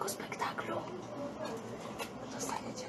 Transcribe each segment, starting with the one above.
Человеку спектаклю. Dostaniecie.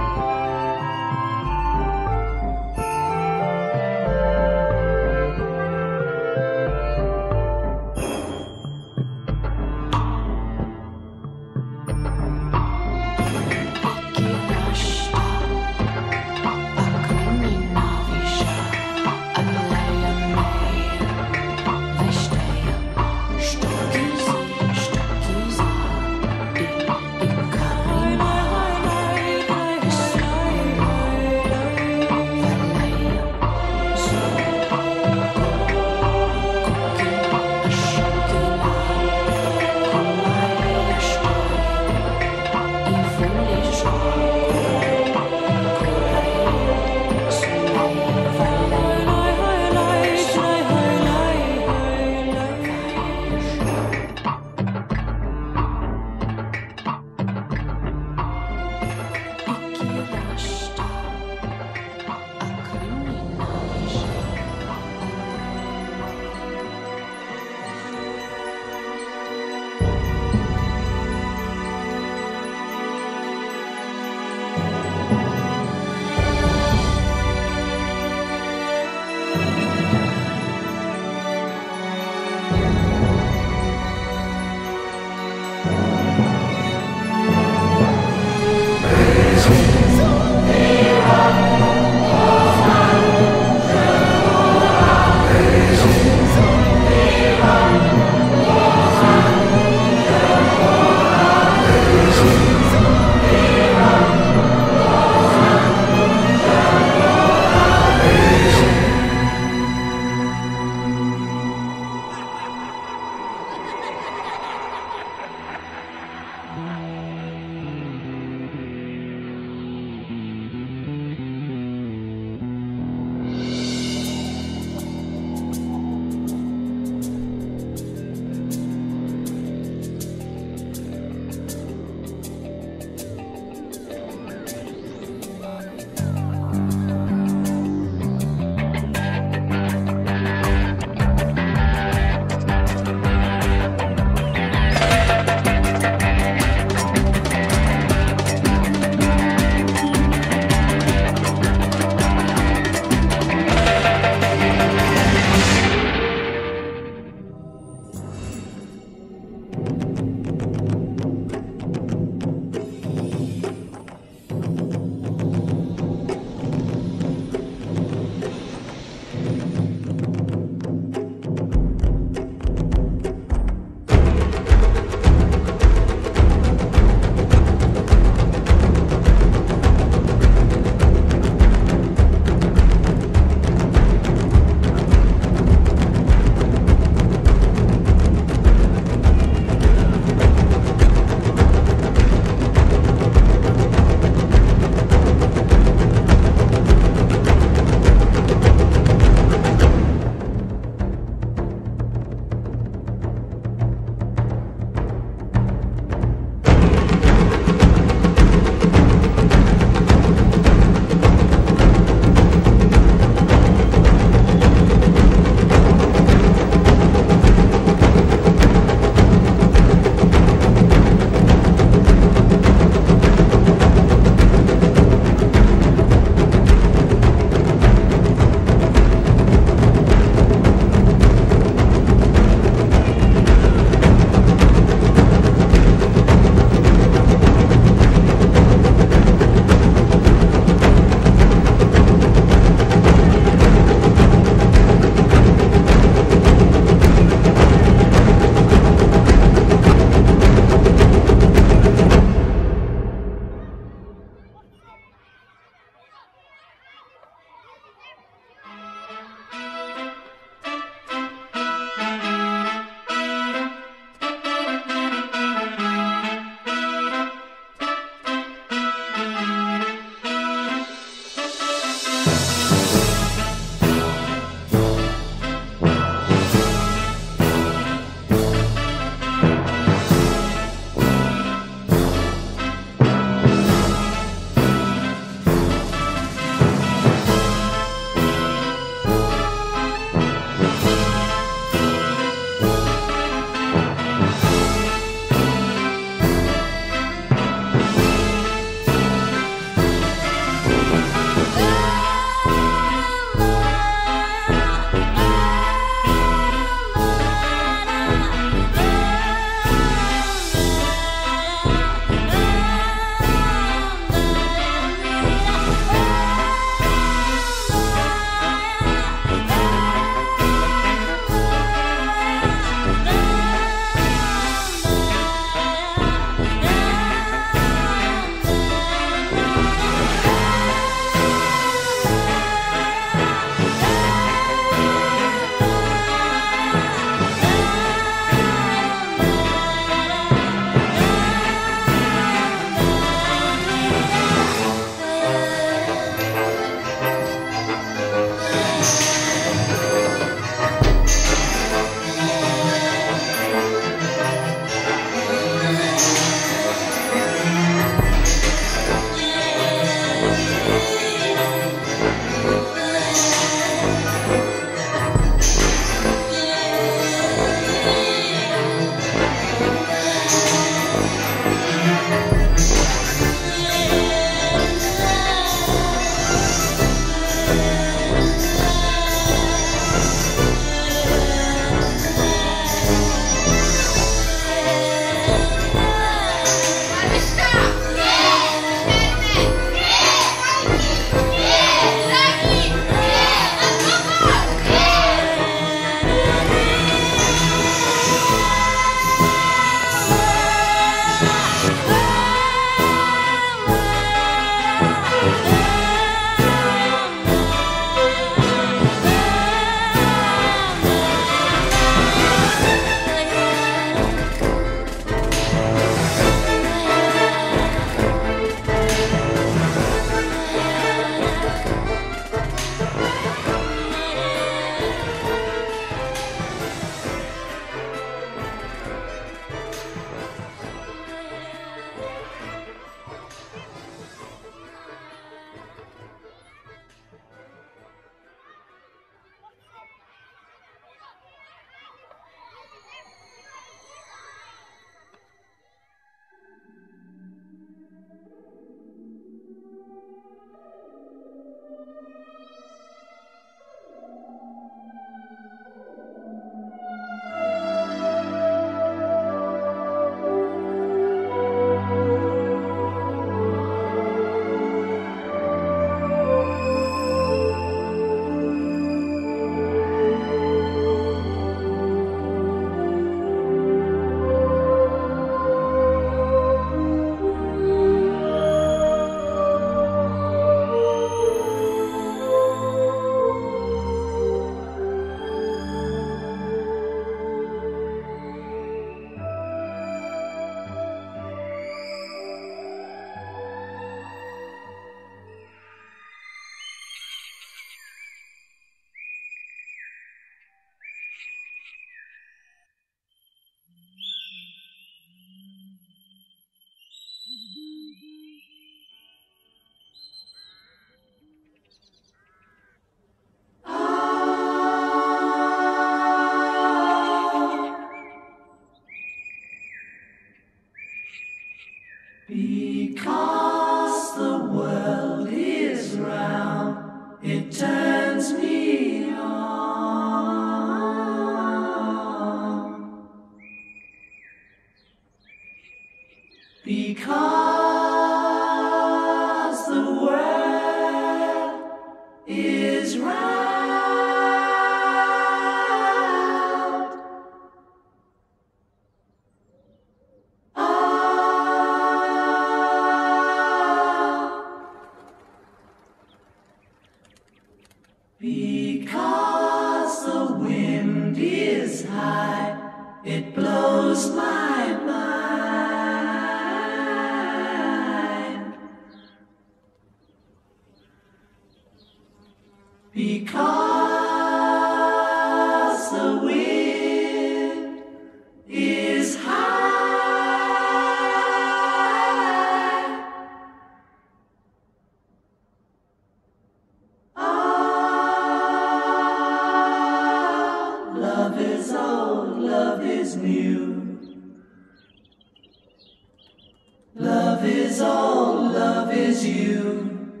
is all, love is you.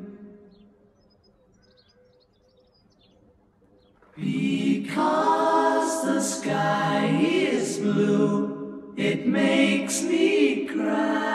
Because the sky is blue, it makes me cry.